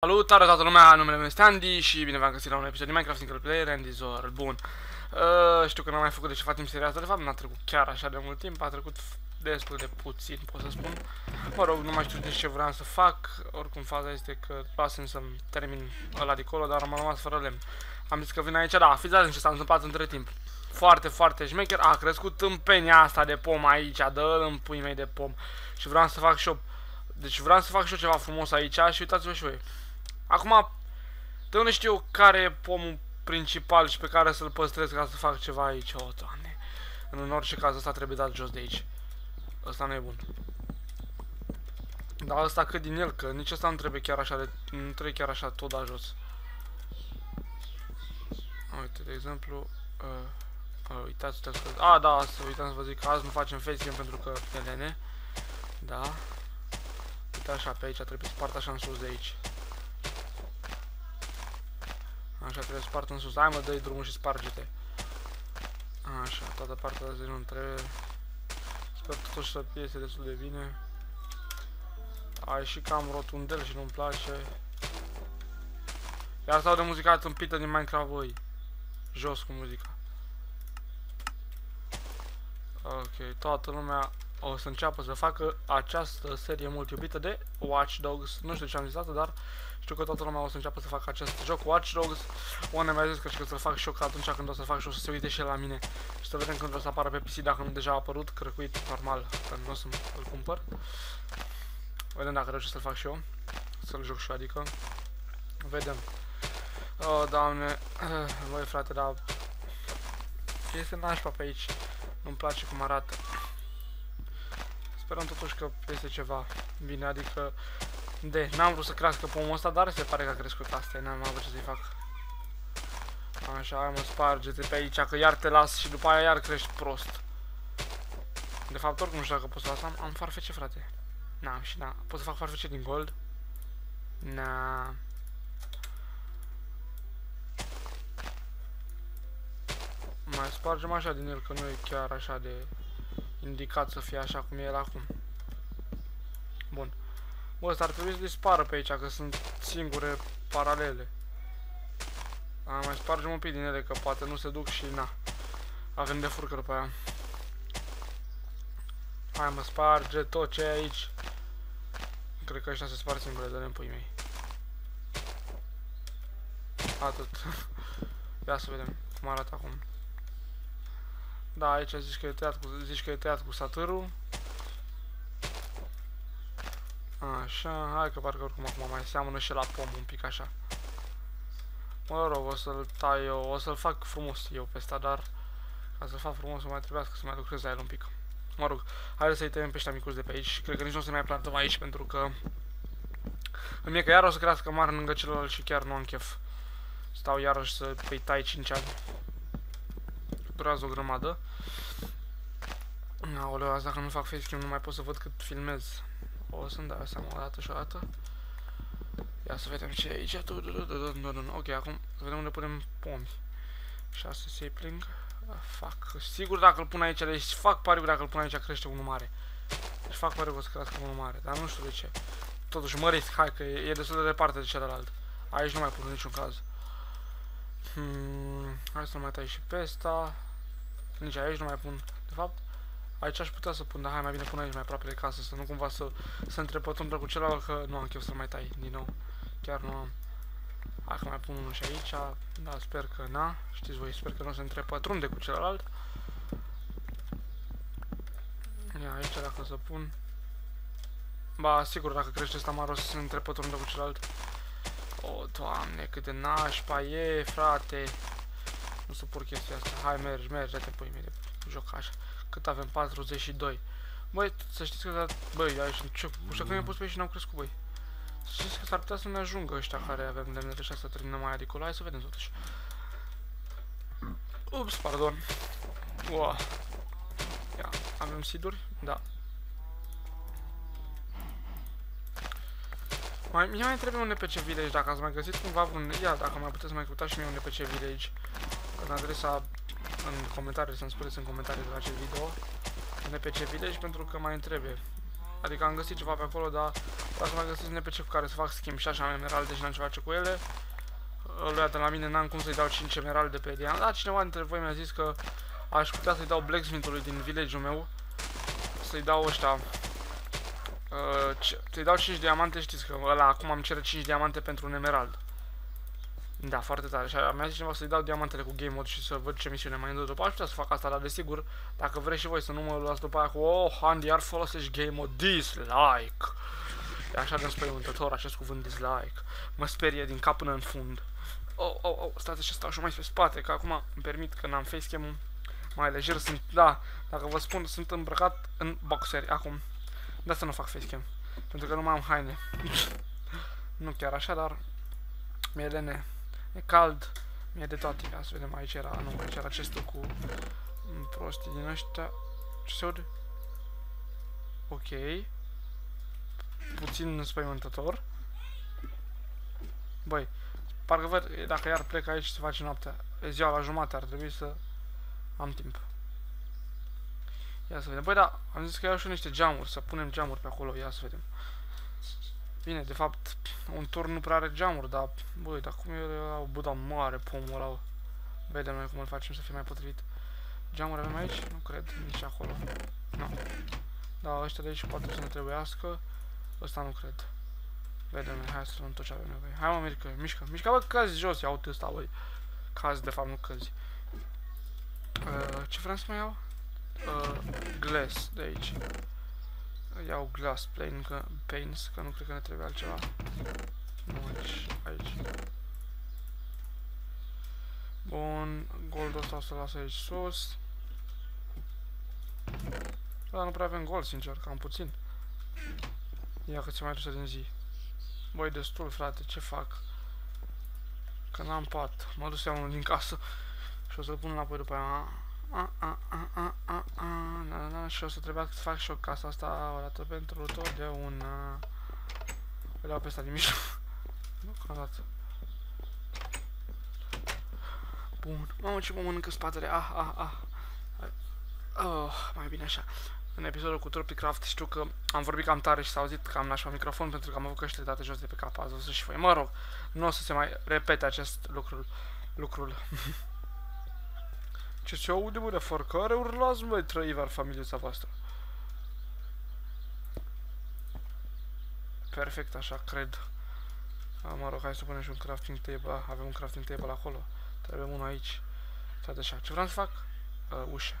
Salutare toată lumea, numele meu este Andy și bine v-am găsit la un episod de Minecraft Single Player Andy Zor. Bun. Uh, știu că n-am mai făcut de ceva timp serios, de fapt n-a trecut chiar așa de mult timp, a trecut destul de puțin, pot să spun. Mă rog, nu mai știu de ce vreau să fac, oricum faza este că lasem să-mi termin ăla de acolo, dar am rămas fără lemn. Am zis că vin aici, da, fiți atenți ce s-a întâmplat între timp. Foarte, foarte șmecher, a crescut tâmpenia asta de pom aici, dă-l în pui mei de pom. Și vreau să fac shop. Deci vreau să fac și eu ceva frumos aici și uitați-vă și voi. Acum, de unde știu care e pomul principal și pe care să-l păstrez ca să fac ceva aici? O, doamne. În orice caz, ăsta trebuie dat jos de aici. Ăsta nu e bun. Dar ăsta cât din el, că nici ăsta nu trebuie chiar așa de... Nu trebuie chiar așa tot dat jos. Uite, de exemplu... Uh, uh, uitați, uitați că... A, da, asta, uitați să vă zic că azi nu facem facecam pentru că e Da. Uite așa, pe aici trebuie spart așa în sus de aici. Așa, trebuie spart în sus. Hai mă, dă-i drumul și sparge-te. Așa, toată partea de nu trebuie. Sper totuși să piese destul de bine. Ai și cam rotundel și nu-mi place. Iar stau de muzica tâmpită din Minecraft, voi. Jos cu muzica. Ok, toată lumea o să înceapă să facă această serie mult iubită de Watch Dogs. Nu știu ce am zis asta, dar știu că toată lumea o să înceapă să facă acest joc Watch Dogs. Oane mi-a zis că, că să-l fac și eu, că atunci când o să fac și o să se uite și la mine. Și să vedem când o să apară pe PC, dacă nu deja a apărut, crăcuit, normal, că nu o să-l cumpăr. Vedem dacă reușesc să-l fac și eu. Să-l joc și eu, adică. Vedem. Oh, doamne. Voi, frate, dar... Este nașpa pe aici. Nu-mi place cum arată. Sperăm totuși că este ceva bine, adică de, n-am vrut să crească pomul ăsta, dar se pare că a crescut asta, n-am avut ce să-i fac. Așa, hai mă, sparge-te pe aici, că iar te las și după aia iar crești prost. De fapt, oricum nu știu dacă pot să las, am, am farfece, frate. N-am și da, pot să fac farfece din gold? Na. Mai spargem așa din el, că nu e chiar așa de indicat să fie așa cum e el acum. Bun. Bă, ăsta ar trebui să dispară pe aici, că sunt singure paralele. A, mai spargem un pic din ele, că poate nu se duc și na. Avem de furcă după aia. Hai mă, sparge tot ce e aici. Cred că ăștia se sparg singure, dă-le pui mei. Atât. Ia să vedem cum arată acum. Da, aici zici că e tăiat cu, zici că e tăiat cu satârul. Așa, hai că parcă oricum acum mai seamănă și la pom un pic așa. Mă rog, o să-l tai eu, o să-l fac frumos eu pe ăsta, dar ca să-l fac frumos o mai trebuiască să mai lucrez la el un pic. Mă rog, hai să-i tăiem pe ăștia micuți de pe aici. Cred că nici nu o să mai plantăm aici pentru că îmi e că iar o să crească mare lângă celălalt și chiar nu am chef. Stau iarăși să îi tai 5 ani. Durează o grămadă. Aoleu, asta dacă nu fac facecam nu mai pot să văd cât filmez. O să-mi dau seama o dată și o dată. Ia să vedem ce e aici. Ok, acum să vedem unde punem pomi. 6 sapling. Fac. Sigur dacă îl pun aici, deci fac pariu dacă îl pun aici crește unul mare. Deci fac pariu că o să crească unul mare, dar nu știu de ce. Totuși mă risc, hai că e, e destul de departe de celălalt. Aici nu mai pun în niciun caz. Hmm, hai să mai tai și pe ăsta. Nici aici nu mai pun. De fapt, Aici aș putea să pun, dar hai mai bine pun aici mai aproape de casă, să nu cumva să se întrepătrundă cu celălalt, că nu am chef să mai tai din nou. Chiar nu am. Hai că mai pun unul și aici, da, sper că na, știți voi, sper că nu se întrepătrunde cu celălalt. Ia aici dacă să pun. Ba, sigur, dacă crește ăsta mare o să se întrepătrundă cu celălalt. O, doamne, cât de nașpa e, frate. Nu suport chestia asta. Hai, mergi, mergi, dă-te pui mie de joc așa. Cât avem? 42. Băi, să știți că, băi, aici, ce, știu că mi-am pus pe aici și n-am crescut, băi. Să știți că s-ar putea să ne ajungă ăștia care avem lemne de să terminăm mai adică. Hai să vedem totuși. Ups, pardon. Wow. Ia, avem siduri? Da. Mai, mie mai trebuie un NPC Village, dacă ați mai găsit cumva un... Ia, dacă mai puteți mai căutați și mie un NPC Village. În adresa în comentarii, să-mi spuneți în comentarii de la acest video NPC Village pentru că mai trebuie. Adică am găsit ceva pe acolo, dar vreau să mai găsesc NPC cu care să fac schimb și așa am emeralde și n-am ce face cu ele. Lui de la mine n-am cum să-i dau 5 emeralde pe diamant. Da, cineva dintre voi mi-a zis că aș putea să-i dau blacksmith-ului din village-ul meu. Să-i dau ăștia... Uh, să-i dau 5 diamante, știți că ăla acum am cere 5 diamante pentru un emerald. Da, foarte tare. Și mi-a zis cineva să-i dau diamantele cu game mode și să văd ce misiune mai îndă după. Aș putea să fac asta, dar desigur, dacă vreți și voi să nu mă luați după aia cu Oh, Andy, iar folosești game mode dislike. E așa de înspăimântător acest cuvânt dislike. Mă sperie din cap până în fund. Oh, oh, oh, stați și stau și mai pe spate, că acum îmi permit că n-am facecam mai lejer. Sunt, da, dacă vă spun, sunt îmbrăcat în boxeri acum. De asta nu fac facecam. Pentru că nu mai am haine. nu chiar așa, dar mi-e lene. E cald. Mi-e de toate. Ia să vedem, aici era, nu, aici era chestul cu prostii din ăștia. Ce se aude? Ok. Puțin înspăimântător. Băi, parcă văd, dacă iar plec aici se face noaptea. E ziua la jumate, ar trebui să am timp. Ia să vedem. Băi, da, am zis că iau și niște geamuri, să punem geamuri pe acolo. Ia să vedem. Bine, de fapt, un turn nu prea are geamuri, dar, băi, dar cum e o buda mare pomul ăla? Vedem noi cum îl facem să fie mai potrivit. Geamuri avem aici? Nu cred, nici acolo. Nu. Da, ăștia de aici poate să ne trebuiască. Ăsta nu cred. Vedem, hai să luăm tot ce avem nevoie. Hai mă, mișcă, mișcă, mișcă, bă, căzi jos, ia uite ăsta, băi. Cazi, de fapt, nu căzi. Uh, ce vreau să mai iau? Uh, glass de aici iau glass plane, că, panes, că nu cred că ne trebuie altceva. Nu aici, aici. Bun, goldul ăsta o să las aici sus. Dar nu prea avem gold, sincer, cam puțin. Ia că ți mai dusă din zi. Băi, destul, frate, ce fac? Că n-am pat. Mă dus unul din casă și o să-l pun înapoi după aia. A, a, a, a, a, a, na, na, și o să trebuia să fac și o casa asta o dată pentru totdeauna. Îl iau pe ăsta din mijloc. Nu, că dată. Bun. Mamă, ce mă mănâncă spatele. Ah, ah, ah. Oh, mai bine așa. În episodul cu Tropicraft știu că am vorbit cam tare și s-a auzit cam nașpa microfon pentru că am avut căștile date jos de pe cap. Ați văzut și voi. Mă rog, nu o să se mai repete acest lucru. Lucrul. Ce se aude, mă, de forcare? Urlați, măi, trăivar familia voastră. Perfect, așa cred. A, mă rog, hai să punem și un crafting table. A, avem un crafting table acolo. Trebuie unul aici. Toate așa. Ce vreau să fac? Uh, ușa.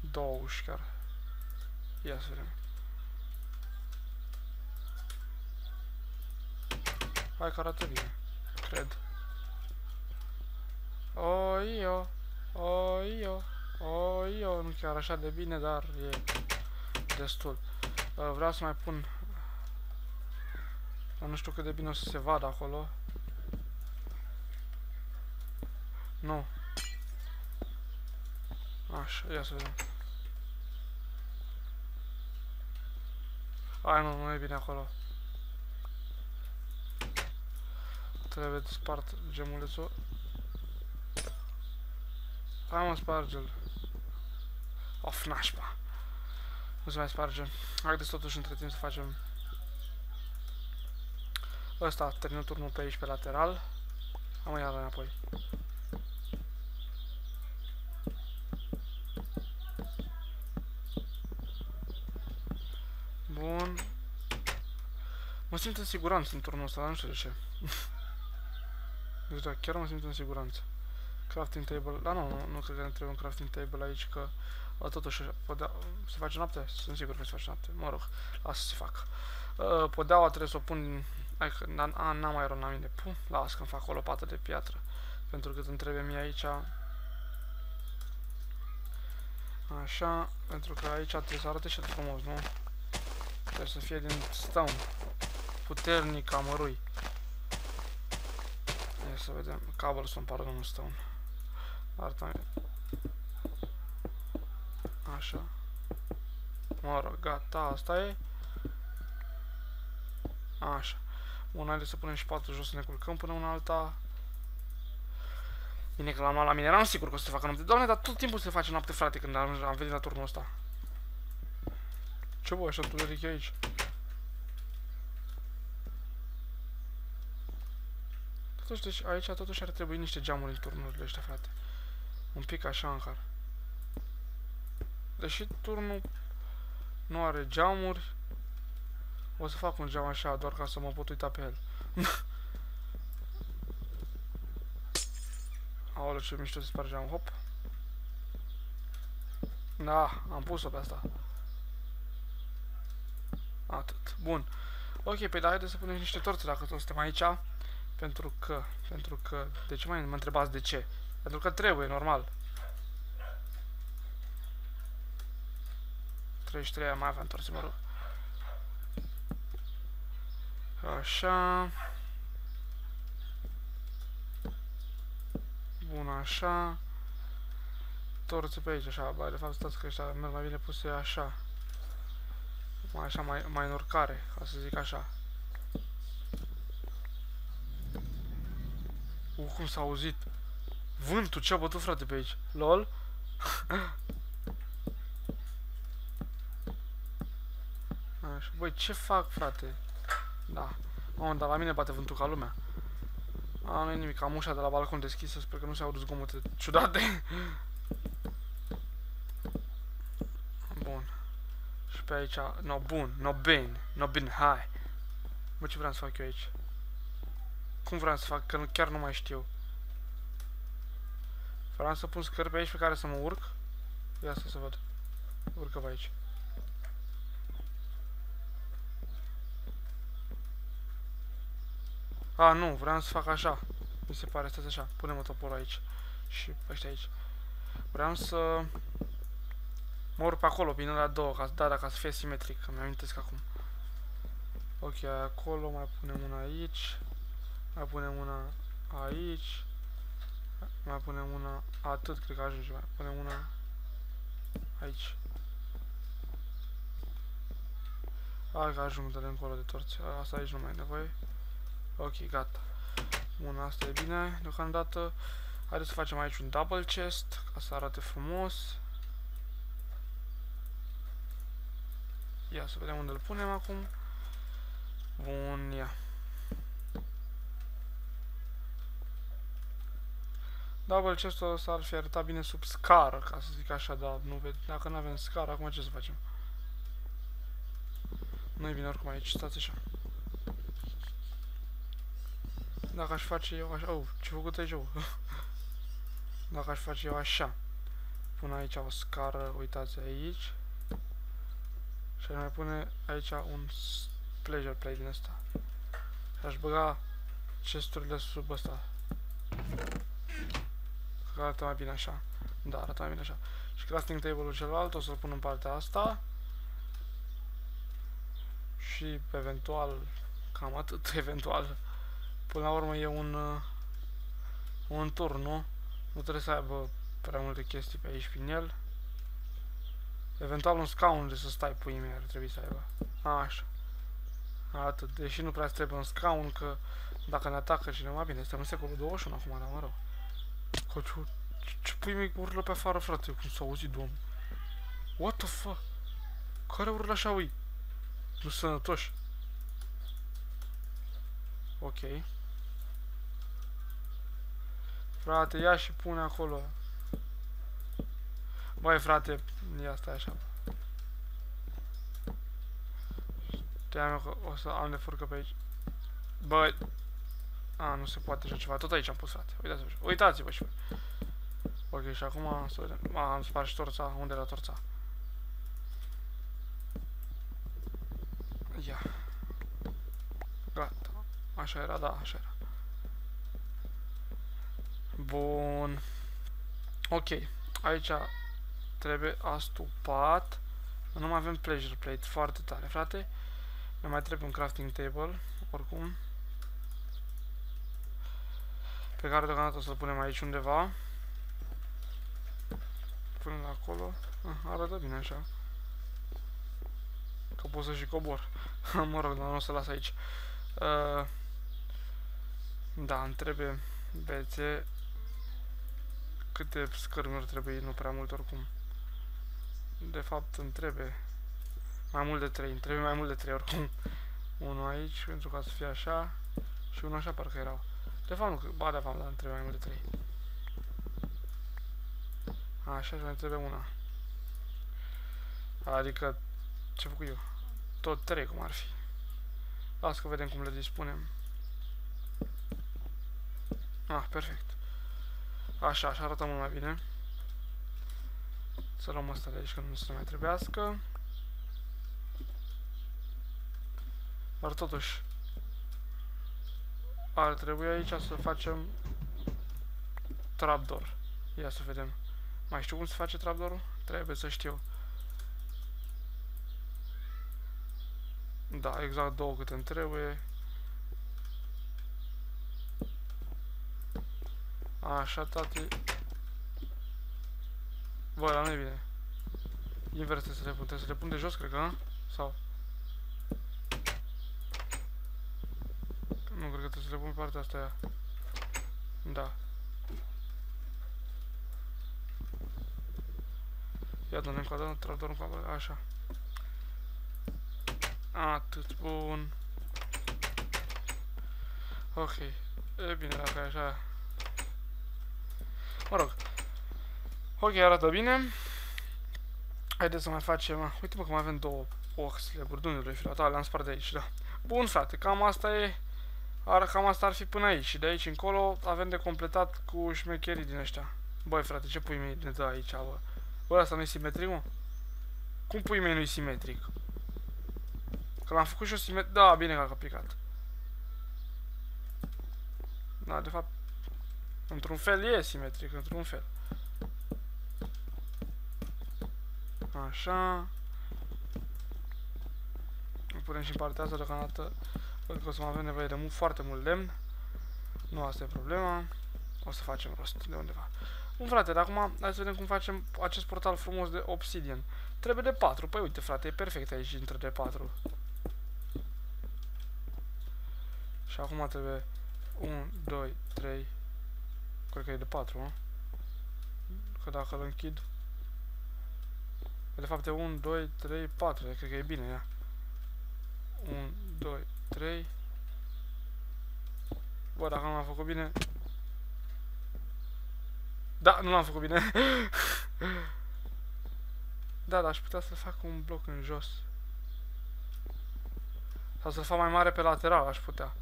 Două uși chiar. Ia să vedem. Hai că arată bine. Cred. Oio, oio, oio, nu chiar așa de bine, dar e destul. Uh, vreau să mai pun... Dar nu știu cât de bine o să se vadă acolo. Nu. Așa, ia să vedem. Ai, nu, nu e bine acolo. Trebuie spart gemulețul. Hai mă, sparge-l. Of, nașpa. Nu se mai sparge. Haideți totuși între timp să facem... Ăsta, termină turnul pe aici, pe lateral. Am iar înapoi. Bun. Mă simt în siguranță în turnul ăsta, dar nu știu de ce. deci da, chiar mă simt în siguranță. Crafting table. Da, nu, nu, nu cred că ne trebuie un crafting table aici, că a, totuși podea, se face noapte? Sunt sigur că se face noapte. Mă rog, lasă să se facă. Uh, podeaua trebuie să o pun... Hai că n-am mai iron la mine. Pum, las că-mi fac o lopată de piatră. Pentru că îmi trebuie mie aici... Așa, pentru că aici trebuie să arate și de frumos, nu? Trebuie să fie din stone. Puternic amărui. Ia să vedem. Cobblestone, pardon, nu stone. Arta Așa. Mă rog, gata, asta e. Așa. Bun, haideți să punem și patul jos să ne culcăm până una alta. Bine că l-am luat la mine, eram sigur că o să se facă noapte. Doamne, dar tot timpul se face noapte, frate, când am, am venit la turnul ăsta. Ce bă, așa tu de aici? Totuși, deci aici totuși ar trebui niște geamuri în turnurile ăștia, frate. Un pic așa în car. Deși turnul nu are geamuri, o să fac un geam așa, doar ca să mă pot uita pe el. Aoleu, ce mișto să spargeam, hop. Da, am pus-o pe asta. Atât. Bun. Ok, pe da, haideți să punem niște torțe dacă toți suntem aici. Pentru că, pentru că, de ce mai mă întrebați de ce? Pentru că trebuie, normal. 33 mai aveam torțe, mă rog. Așa. Bun, așa. Torțe pe aici, așa, bă, de fapt stați că ăștia merg mai bine puse așa. Mai așa, mai, mai în urcare, ca să zic așa. Uh, cum s-a auzit. Vântul, ce-a bătut frate pe aici? LOL? Așa, băi, ce fac, frate? Da. Mamă, dar la mine bate vântul ca lumea. A, nu e nimic, am ușa de la balcon deschisă, sper că nu se aud zgomote ciudate. Bun. Și pe aici, no, bun, no, bine, no, bine, hai. Bă, ce vreau să fac eu aici? Cum vreau să fac, că chiar nu mai știu. Vreau să pun scări pe aici pe care să mă urc. Ia să se văd. Urcă pe aici. A, nu, vreau să fac așa. Mi se pare, stați așa. Punem-o toporul aici. Și ăștia aici. Vreau să... Mă urc pe acolo, bine la două, ca, da, da, ca să fie simetric, că mi-amintesc acum. Ok, acolo, mai punem una aici. Mai punem una aici. Mai punem una... Atât, cred că ajunge. Mai punem una aici. Hai că ajung de încolo de torți. Asta aici nu mai e nevoie. Ok, gata. Bun, asta e bine. Deocamdată, haideți să facem aici un double chest, ca să arate frumos. Ia să vedem unde îl punem acum. Bun, ia. Double chest-ul ăsta ar fi arătat bine sub scară, ca să zic așa, dar nu ved dacă nu avem scară, acum ce să facem? Nu e bine oricum aici, stați așa. Dacă aș face eu așa... Oh, ce făcut aici eu? Dacă aș face eu așa. Pun aici o scară, uitați aici. Și mai pune aici un pleasure play din asta. Și aș băga chesturile sub ăsta. Că arată mai bine așa. Da, arată mai bine așa. Și crafting table-ul celălalt o să-l pun în partea asta. Și eventual, cam atât, eventual, Până la urmă e un, uh, un tur, nu? Nu trebuie să aibă prea multe chestii pe aici prin el. Eventual un scaun de să stai puii mei ar trebui să aibă. A, așa. Atât. Deși nu prea trebuie un scaun, că dacă ne atacă cineva, bine, suntem în secolul 21 acum, dar mă rog. Că ce, ce pui mei urlă pe afară, frate, cum s-a auzit, domn. What the fuck? Care urlă așa, ui? Nu sănătoși. Ok. Frate, ia și pune acolo. Băi, frate, ia stai așa. Știam că o să am de furcă pe aici. Băi. A, nu se poate așa ceva. Tot aici am pus, frate. Uitați-vă. Uitați-vă și voi. Ok, și acum să vedem. A, am spart și torța. Unde era torța? Ia. Gata. Așa era, da, așa era. Bun. Ok. Aici trebuie astupat. Nu mai avem pleasure plate. Foarte tare, frate. Ne mai trebuie un crafting table. Oricum. Pe care deocamdată o să-l punem aici undeva. Punem acolo. Ah, arată bine așa. Că pot să și cobor. mă rog, dar nu o să las aici. Uh, da, îmi trebuie bețe câte scărmuri trebuie, nu prea mult oricum. De fapt îmi trebuie mai mult de 3, îmi trebuie mai mult de 3 oricum. Unul aici, pentru ca să fie așa, și unul așa parcă erau. De fapt nu, ba de fapt, dar îmi trebuie mai mult de 3. Așa, și mai trebuie una. Adică, ce făcut eu? Tot 3 cum ar fi. Las că vedem cum le dispunem. Ah, perfect. Așa, așa arată mult mai bine. Să luăm asta de aici, că nu se mai trebuiască. Dar totuși, ar trebui aici să facem trapdoor. Ia să vedem. Mai știu cum se face trapdoor-ul? Trebuie să știu. Da, exact două câte îmi trebuie. Așa, tati. Bă, dar nu e bine. Invers trebuie să le pun. Trebuie să le pun de jos, cred că, nu? Sau? Nu, cred că trebuie să le pun pe partea asta. Da. Ia dă-ne încă o dată, trapdor încă o așa. Atât, bun. Ok. E bine, dacă e așa, Mă rog. Ok, arată bine. Haideți să mai facem... Uite mă că mai avem două oxile burdunului filatale, le-am spart de aici, da. Bun, frate, cam asta e... Ar, cam asta ar fi până aici. Și de aici încolo avem de completat cu șmecherii din ăștia. Băi, frate, ce pui mei ne dă aici, bă? Bă, asta nu-i simetric, mă? Cum pui mei nu-i simetric? Că l-am făcut și o simetric... Da, bine că a picat. Da, de fapt, Într-un fel e simetric, într-un fel. Așa. Îl punem și în partea asta deocamdată. Văd că o să mai avem nevoie de mult, foarte mult lemn. Nu asta e problema. O să facem rost de undeva. Bun, frate, dar acum hai să vedem cum facem acest portal frumos de obsidian. Trebuie de 4. Păi uite, frate, e perfect aici între de 4. Și acum trebuie 1, 2, 3, Cred că e de 4, nu? Că dacă îl închid... De fapt e 1, 2, 3, 4. Cred că e bine, ia. 1, 2, 3. Bă, dacă nu l-am făcut bine... Da, nu l-am făcut bine. da, dar aș putea să fac un bloc în jos. Sau să-l fac mai mare pe lateral, aș putea.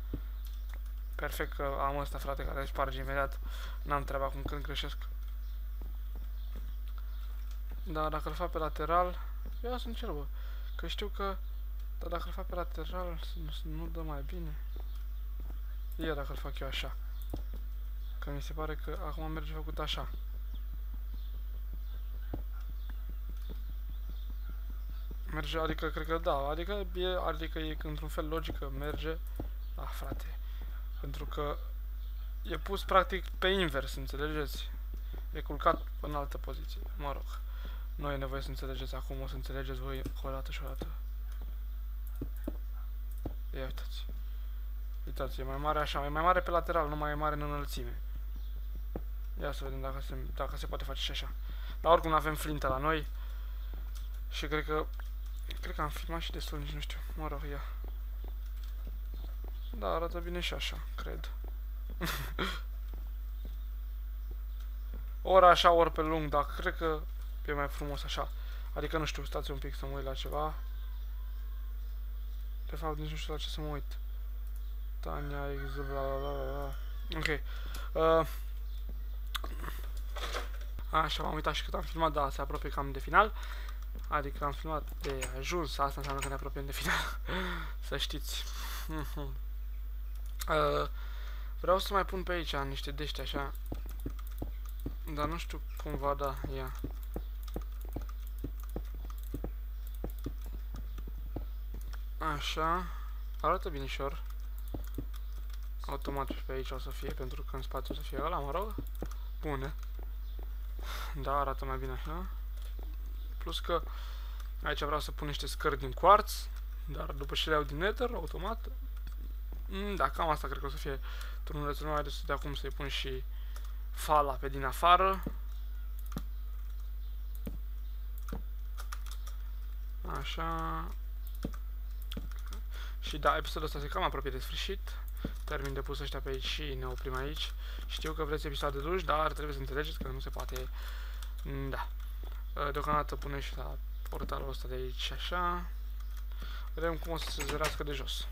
Perfect că am ăsta, frate, care îi sparge imediat. N-am treaba cum când greșesc. Dar dacă îl fac pe lateral... Ia să încerc, bă. Că știu că... Dar dacă îl fac pe lateral, nu, nu dă mai bine. Ia dacă îl fac eu așa. Că mi se pare că acum merge făcut așa. Merge, adică, cred că da, adică e, adică e într-un fel logică, merge. Ah, frate. Pentru că e pus practic pe invers, înțelegeți? E culcat în altă poziție. Mă rog. Nu e nevoie să înțelegeți acum, o să înțelegeți voi o dată și o dată. Ia uitați. Uitați, e mai mare așa, e mai mare pe lateral, nu mai e mare în înălțime. Ia să vedem dacă se, dacă se poate face și așa. Dar oricum avem flintă la noi. Și cred că... Cred că am filmat și destul, nici nu știu. Mă rog, ia. Da, arată bine și așa, cred. ori așa, ori pe lung, dar cred că e mai frumos așa. Adică nu știu, stați un pic să mă uit la ceva. De fapt, nici nu știu la ce să mă uit. Tania, ex, bla bla bla bla. Ok. Uh, așa, m-am uitat și cât am filmat, da, se apropie cam de final. Adică am filmat de ajuns, asta înseamnă că ne apropiem de final. să știți. Uh, vreau să mai pun pe aici niște dești așa. Dar nu știu cum va da ea. Așa. Arată binișor. Automat pe aici o să fie, pentru că în spate o să fie ăla, mă rog. Bune. Da, arată mai bine așa. Plus că aici vreau să pun niște scări din quartz, dar după ce le iau din nether, automat. Mm, da, cam asta cred că o să fie turnulețul meu. Haideți de acum să-i pun și fala pe din afară. Așa, și da, episodul ăsta se cam apropie de sfârșit. Termin de pus ăștia pe aici și ne oprim aici. Știu că vreți episoade lungi, dar trebuie să înțelegeți că nu se poate... Da. Deocamdată pune și la portalul ăsta de aici așa. Vedem cum o să se zărească de jos.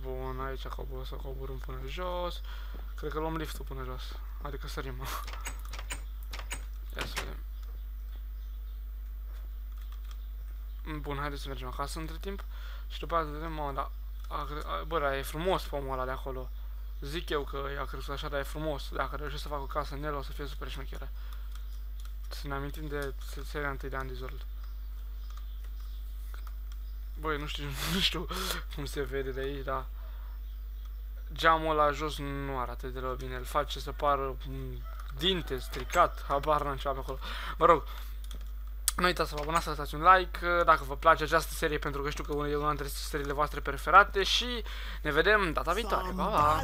Bun, aici cobor, să coborâm până jos. Cred că luăm liftul până jos. Adică sărim. Ia să vedem. Bun, haideți să mergem acasă între timp. Și după aceea vedem, mă, da, bă, dar e frumos pomul ăla de acolo. Zic eu că i-a crescut așa, dar e frumos. Dacă reușesc să fac o casă în el, o să fie super șmecheră. Să ne amintim de seria întâi de Andy Băi, nu știu, nu știu cum se vede de aici, dar geamul ăla jos nu arată de la bine, îl face să pară dinte, stricat, habar n-am ceva pe acolo. Mă rog, nu uitați să vă abonați, să lăsați un like uh, dacă vă place această serie, pentru că știu că e una dintre seriile voastre preferate și ne vedem data viitoare. Pa, pa!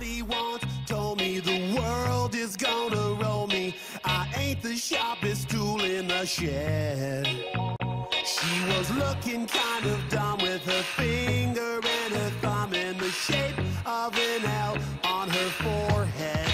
She was looking kind of dumb with her finger and her thumb in the shape of an L on her forehead.